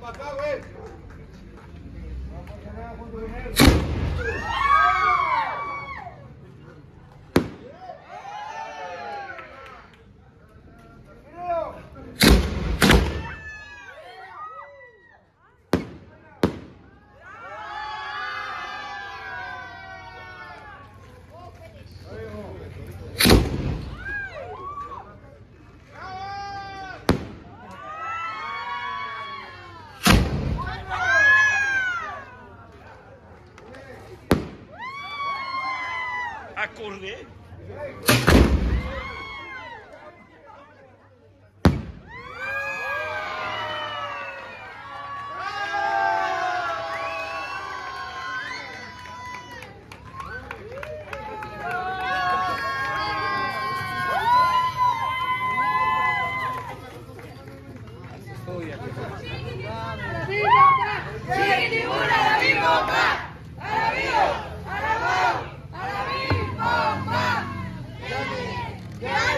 Para acá, güey. acordei. Viva! Yeah.